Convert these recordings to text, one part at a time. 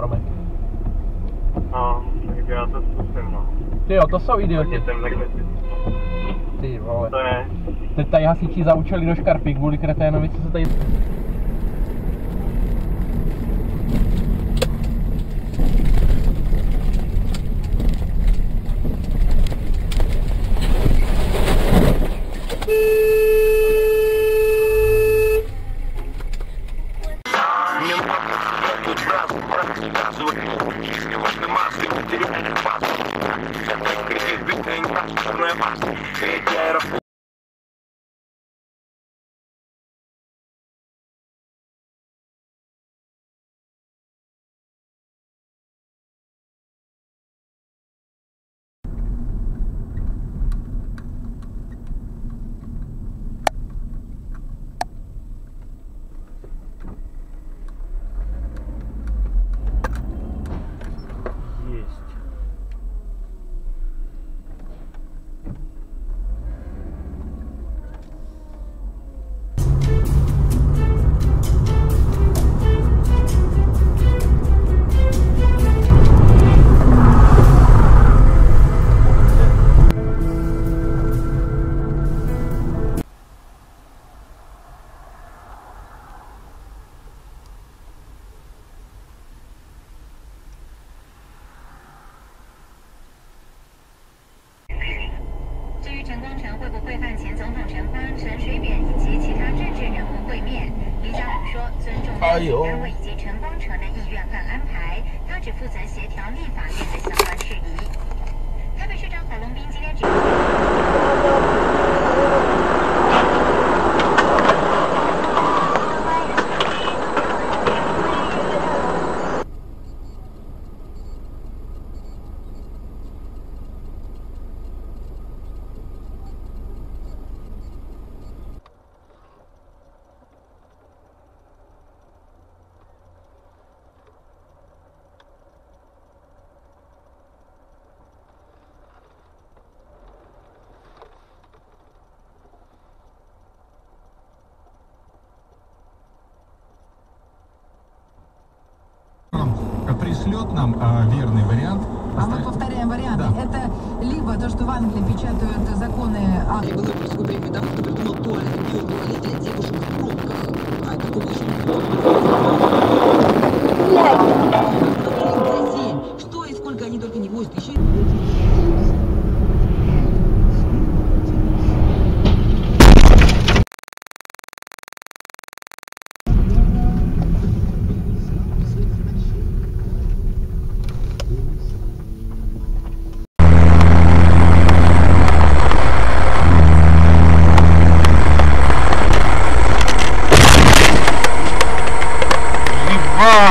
Promiň. No, tak já to zkusím, no. Ty jo, to jsou idioti. Ty vole. To je, Teď tady hasiči zaučili do škarpy kvůli kreténovi, co se tady... 会不会和前总统陈光、陈水扁以及其他政治人物会面，李家武说尊重政府单位以及陈光诚的意愿和安排，他只负责协调立法院 пришлет нам а, верный вариант. А мы повторяем варианты. Да. Это либо то, что в Англии печатают законы а Я было просто время тому, кто придумал туалет в туалет для девушек в пробках. А еще Блядь! Что и сколько они только не возят. Еще и- Ah!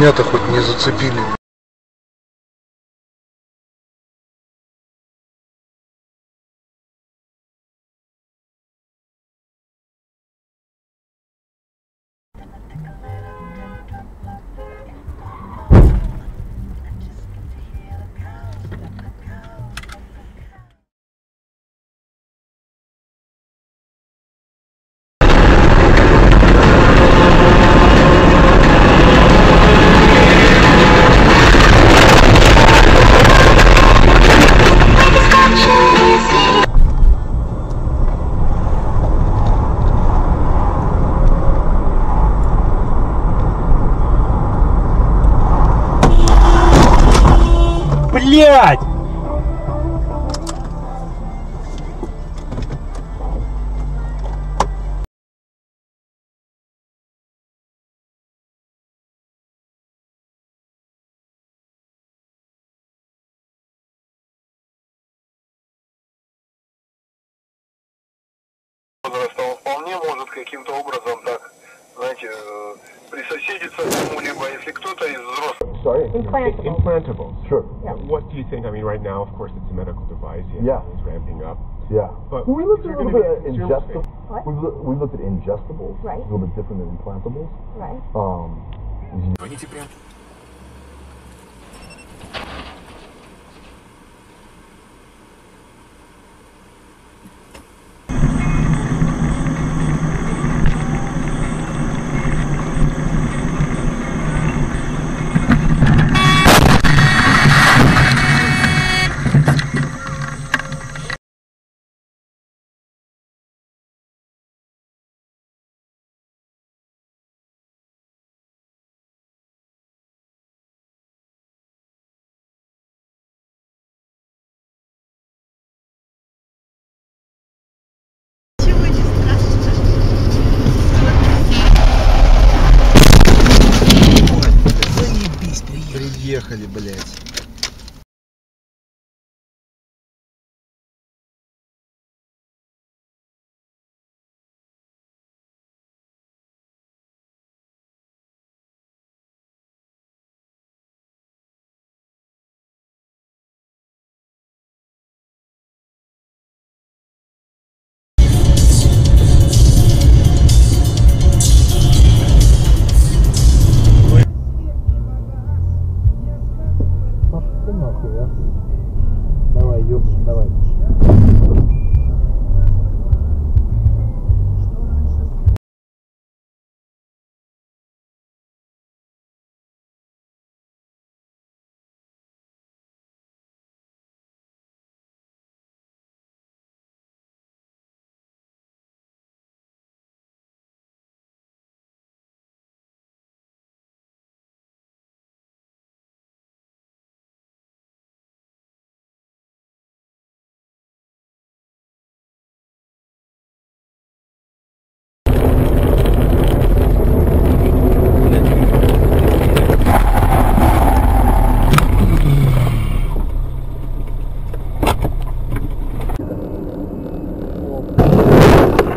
Меня-то хоть не зацепили. блядь! он вполне может каким-то образом так, знаете, э, присоседиться Sorry? Implantable. Implantable. Sure. Yeah. What do you think? I mean, right now, of course, it's a medical device. Yeah. It's ramping up. Yeah. But we looked is a little bit be at consumer ingestibles. What? We, look, we looked at ingestibles. Right. A little bit different than implantables. Right. Um, приехали. Приехали,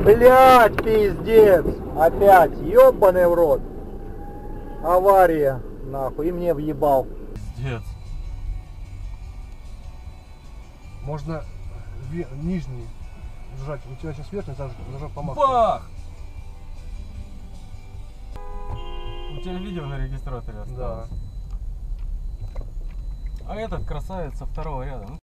Блять, пиздец! Опять, ёбаный в рот! Авария, нахуй, и мне въебал. Пиздец. Можно нижний сжать. У тебя сейчас верхний заж- зажат по максимуму. Бах! У тебя видео на регистраторе осталось. А этот красавец со второго ряда. ну,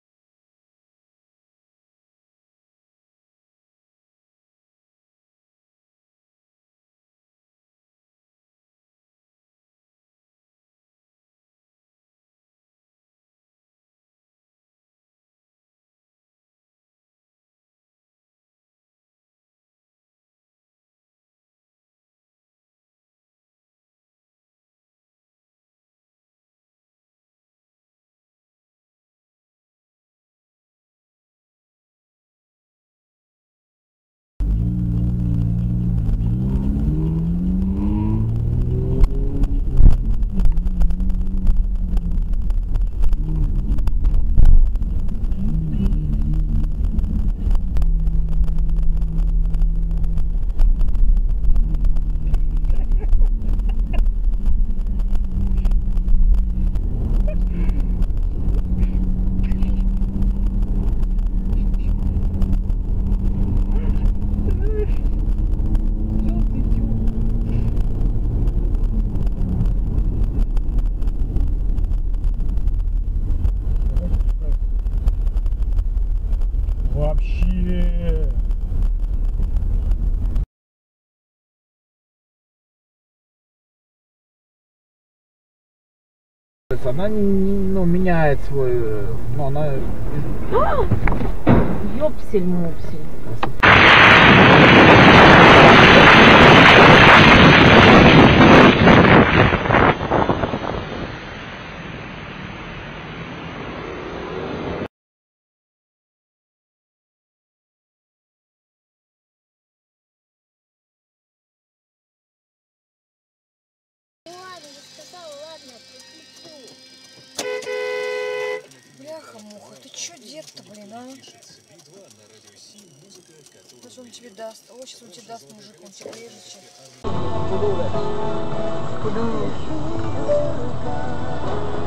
Она ну, меняет свой, э, ну она Ёпсель-мопсель. Бляха-муха, ты чё дед-то, блин, а? Сейчас он тебе даст. О, сейчас он тебе даст, мужик, он тебе режет сейчас.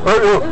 Алло!